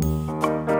Música